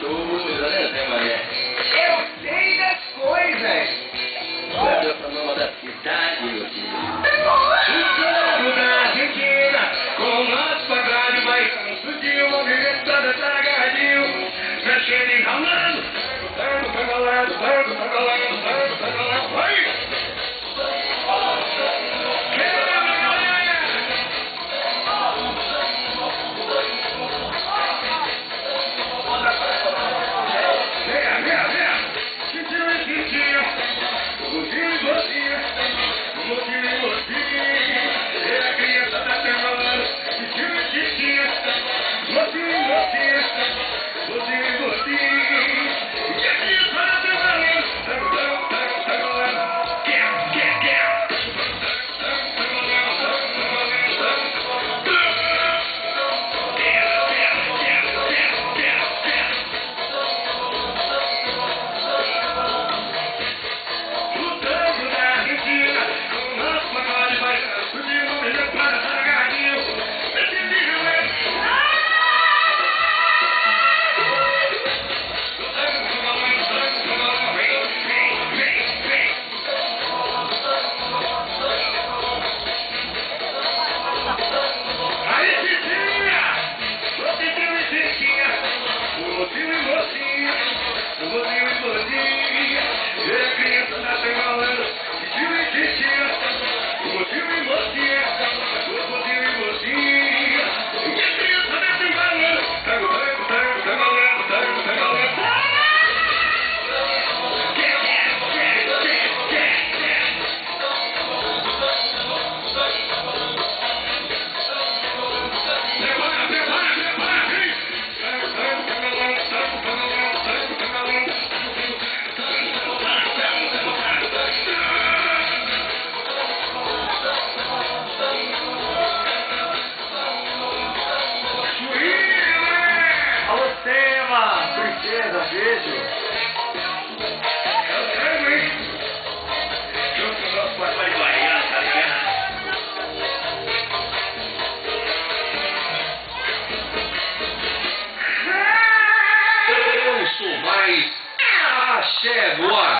Eu sei das coisas! O nome da cidade, meu filho. Da Argentina, com nosso quadrado vai surgir uma diretora da tá Garradinho. Mexendo e ralando, dando pra galera, pra galera. Believe, believe, believe. esquerda, beijo.